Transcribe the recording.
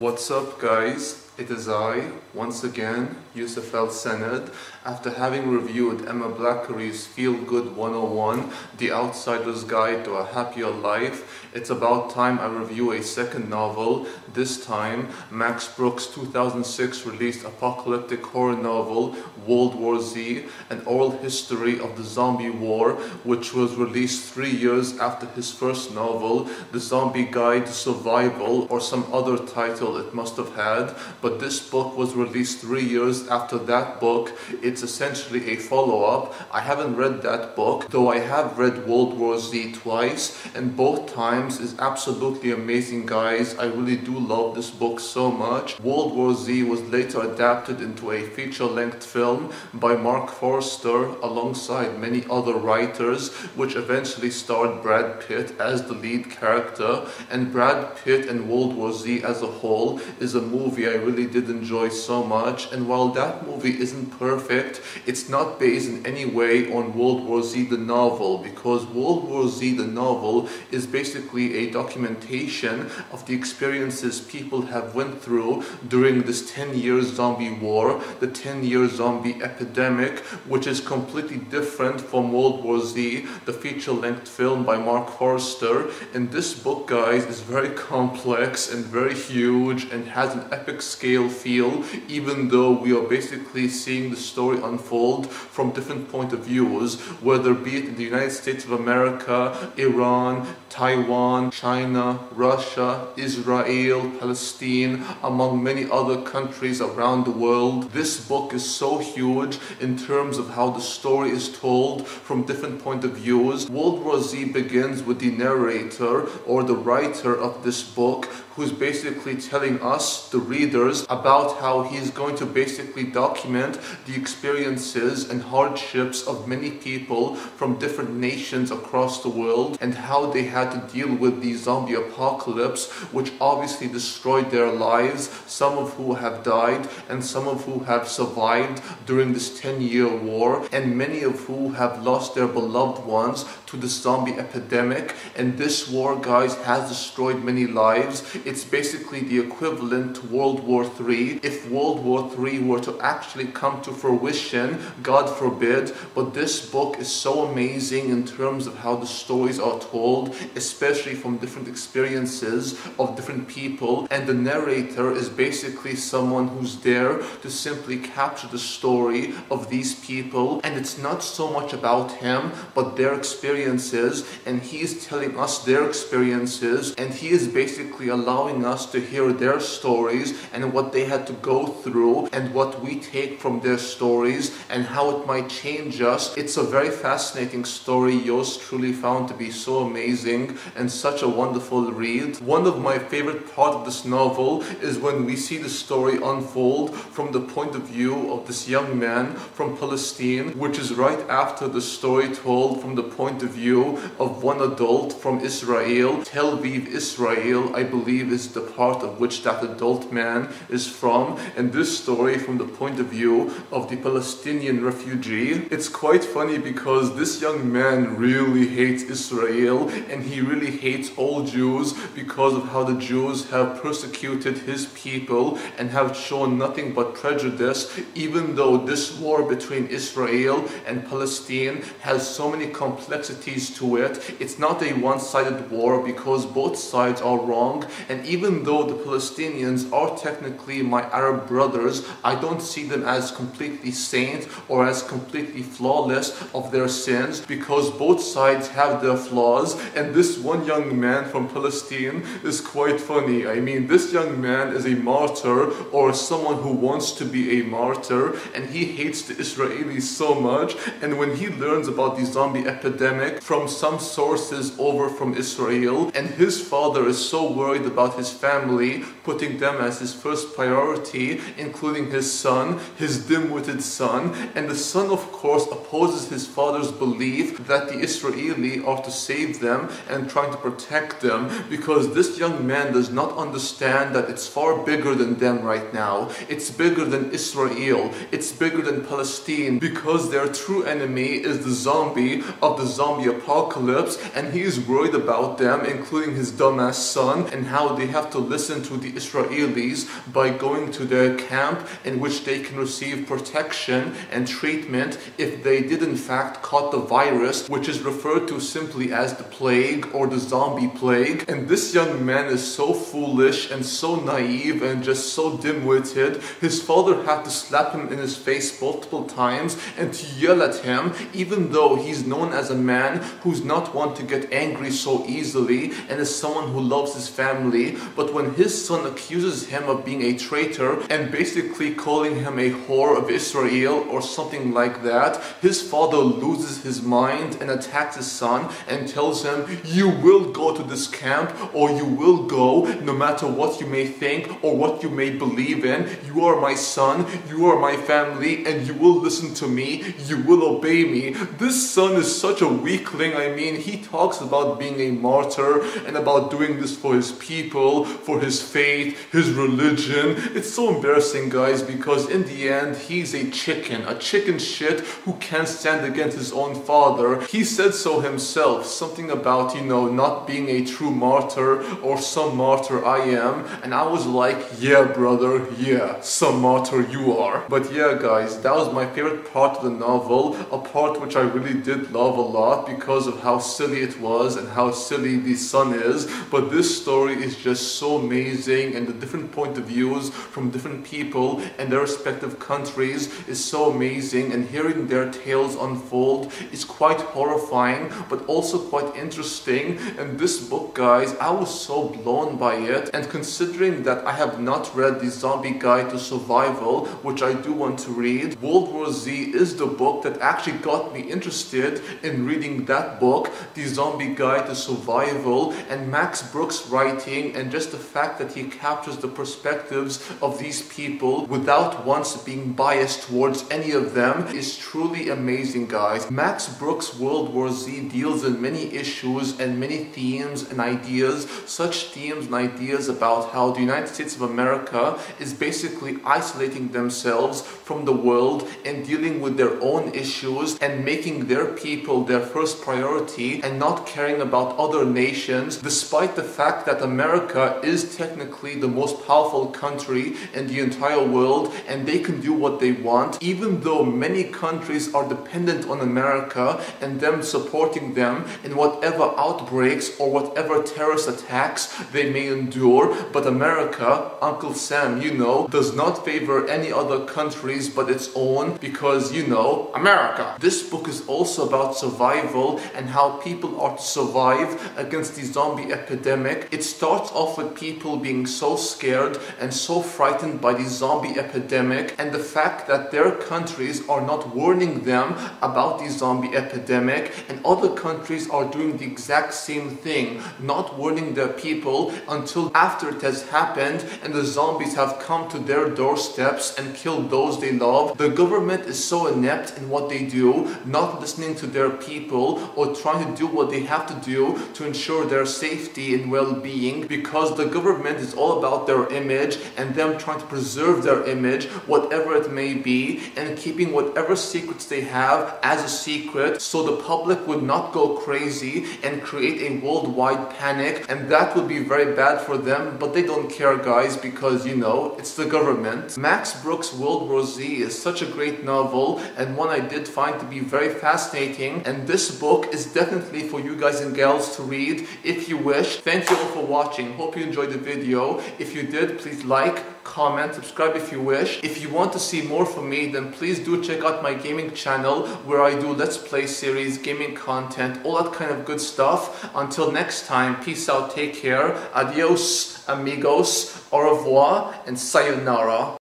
What's up guys? It is I, once again, Yusuf Al Sanad. After having reviewed Emma Blackery's Feel Good 101, The Outsider's Guide to a Happier Life, it's about time I review a second novel. This time, Max Brooks' 2006 released apocalyptic horror novel, World War Z, an oral history of the zombie war, which was released three years after his first novel, The Zombie Guide to Survival, or some other title it must have had. But this book was released three years after that book. It's essentially a follow-up. I haven't read that book, though I have read World War Z twice, and both times is absolutely amazing, guys. I really do love this book so much. World War Z was later adapted into a feature-length film by Marc Forster alongside many other writers, which eventually starred Brad Pitt as the lead character. And Brad Pitt and World War Z as a whole is a movie I really did enjoy so much. And while that movie isn't perfect, it's not based in any way on World War Z the novel because World War Z the novel is basically a documentation of the experiences people have went through during this 10 year zombie war, the 10 year zombie epidemic, which is completely different from World War Z, the feature length film by Marc Forster. And this book, guys, is very complex and very huge and has an epic scale feel, even though we are basically seeing the story unfold from different point of views, whether be it in the United States of America, Iran, Taiwan, China, Russia, Israel, Palestine, among many other countries around the world. This book is so huge in terms of how the story is told from different point of views. World War Z begins with the narrator or the writer of this book who's basically telling us, the readers, about how he's going to basically document the experiences and hardships of many people from different nations across the world and how they had to deal with the zombie apocalypse, which obviously destroyed their lives, some of who have died and some of who have survived during this 10 year war, and many of who have lost their beloved ones to the zombie epidemic. And this war, guys, has destroyed many lives. It's basically the equivalent to World War III. If World War III were to actually come to fruition, God forbid, but this book is so amazing in terms of how the stories are told, especially from different experiences of different people. And the narrator is basically someone who's there to simply capture the story of these people. And it's not so much about him, but their experiences. And he is telling us their experiences. And he is basically allowing us to hear their stories and what they had to go through and what we take from their stories and how it might change us. It's a very fascinating story. Yours truly found to be so amazing and such a wonderful read. One of my favorite part of this novel is when we see the story unfold from the point of view of this young man from Palestine, which is right after the story told from the point of view of one adult from Israel. Tel Aviv, Israel, I believe is the part of which that adult man is from. And this story from the point of view of the Palestinian refugee. It's quite funny because this young man really hates Israel and he really hates all Jews because of how the Jews have persecuted his people and have shown nothing but prejudice even though this war between Israel and Palestine has so many complexities to it. It's not a one-sided war because both sides are wrong and even though the Palestinians are technically my Arab brothers, I don't see them as completely saint or as completely flawless of their sins because both sides have their flaws and this one young man from Palestine is quite funny. I mean, this young man is a martyr or someone who wants to be a martyr and he hates the Israelis so much and when he learns about the zombie epidemic from some sources over from Israel and his father is so worried about his family, putting them as his first priority, including his son, his dim-witted son, and the son of course opposes his father's belief that the Israeli are to save them and trying to protect them because this young man does not understand that it's far bigger than them right now. It's bigger than Israel. It's bigger than Palestine because their true enemy is the zombie of the zombie apocalypse and he is worried about them, including his dumbass son, and how they have to listen to the Israelis by going to their camp in which they can receive protection and treatment if they did in fact caught the virus, which is referred to simply as the plague or the zombie plague. And this young man is so foolish and so naive and just so dim-witted. His father had to slap him in his face multiple times and to yell at him, even though he's known as a man who's not one to get angry so easily and is someone who loves his family. But when his son accuses him of being a traitor and basically calling him a whore of Israel or something like that, his father loses his mind and attacks his son and tells him, You will go to this camp or you will go no matter what you may think or what you may believe in. You are my son, you are my family, and you will listen to me, you will obey me. This son is such a weakling. I mean, he talks about being a martyr and about doing this for his people, for his faith, his religion. It's so embarrassing, guys, because in the end, he's a chicken, a chicken shit who can't stand against his own father. He said so himself, something about, you know, not being a true martyr or some martyr I am. And I was like, yeah, brother, yeah, some martyr you are. But yeah, guys, that was my favorite part of the novel, a part which I really did love a lot because of how silly it was and how silly the son is. But this story is just so amazing and the different point of views from different people and their respective countries is so amazing and hearing their tales unfold is quite horrifying but also quite interesting. And this book guys I was so blown by it. And considering that I have not read the Zombie Guide to Survival which I do want to read World War Z is the book that actually got me interested in reading that book the Zombie Guide to Survival and Max Brooks writing and just the fact that he captures the perspectives of these people without once being biased towards any of them is truly amazing guys. Max Brooks World War Z deals in many issues and many themes and ideas, such themes and ideas about how the United States of America is basically isolating themselves from the world and dealing with their own issues and making their people their first priority and not caring about other nations despite the fact that America is technically the most powerful country in the entire world and they can do what they want even though many countries are dependent on America and them supporting them in whatever outbreaks or whatever terrorist attacks they may endure but America, Uncle Sam, you know, does not favor any other countries but its own because you know, America. This book is also about survival and how people are to survive against the zombie epidemic. It starts off with people being so scared and so frightened by the zombie epidemic and the fact that their countries are not warning them about the zombie epidemic and other countries are doing the exact same thing, not warning their people until after it has happened and the zombies have come to their doorsteps and killed those they love. The government is so inept in what they do, not listening to their people or trying to do what they have to do to ensure their safety and well-being because the government is all about their image and them trying to preserve their image, whatever it may be, and keeping whatever secrets they have as a secret so the public would not go crazy and create a worldwide panic and that would be very bad for them but they don't care guys because you know it's the government. Max Brooks World War Z is such a great novel and one I did find to be very fascinating and this book is definitely for you guys and gals to read if you wish. Thank you all for watching. Hope you enjoyed the video. If you did, please like, comment, subscribe if you wish. If you want to see more from me, then please do check out my gaming channel where I do Let's Play series, gaming content, all that kind of good stuff. Until next time, peace out, take care, adios, amigos, au revoir, and sayonara.